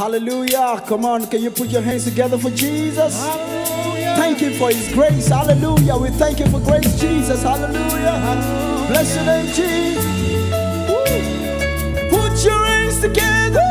Hallelujah. Come on, can you put your hands together for Jesus? Hallelujah. Thank you for his grace. Hallelujah. We thank you for grace, Jesus. Hallelujah. Hallelujah. Bless your name, Jesus. Woo. Put your hands together.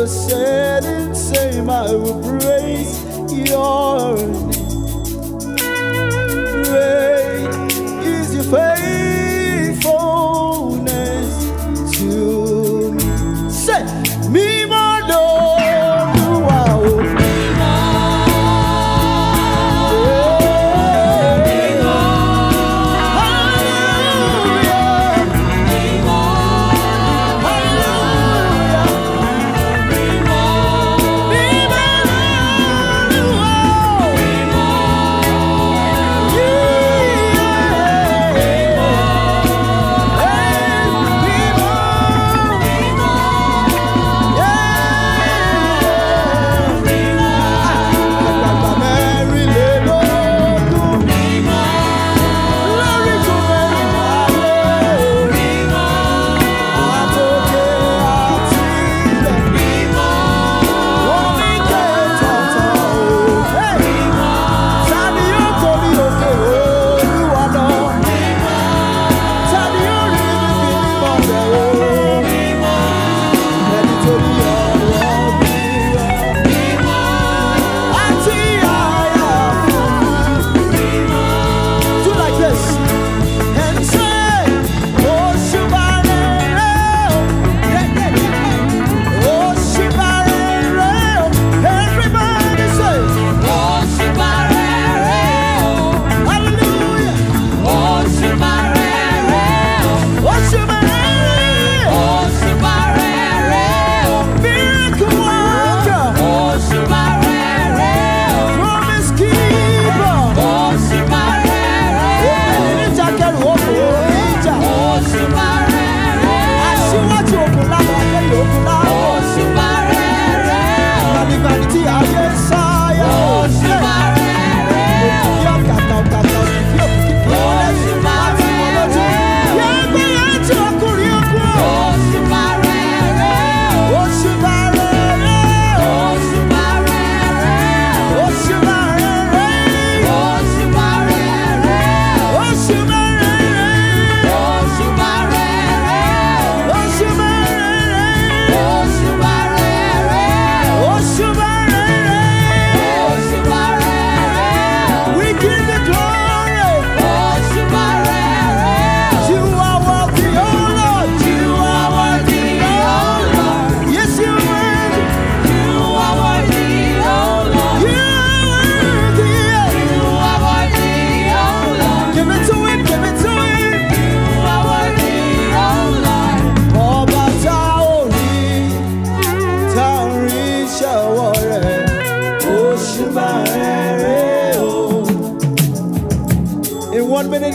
The setting same, I will praise. Your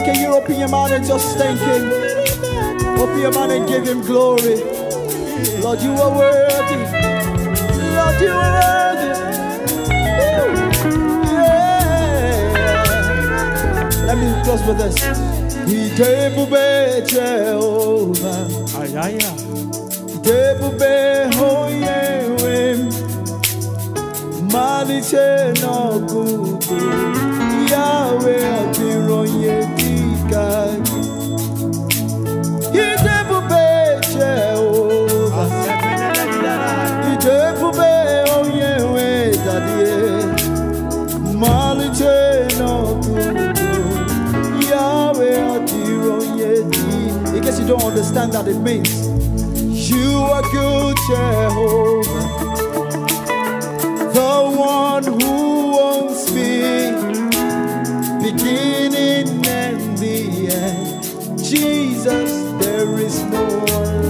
Can you open your mouth and just thank Him? Open your mouth and give Him glory. Lord, you are worthy. Lord, you are worthy. Yeah. Let me close with this. Ikebube Jehovah. Ayaya. Ikebube hoyewem. Malice no kuku. Yahweh ọ̀gbìn ròyìn. Case you don't understand that it means. You are good, Jehovah, the one who owns me, beginning and the end. Jesus, there is no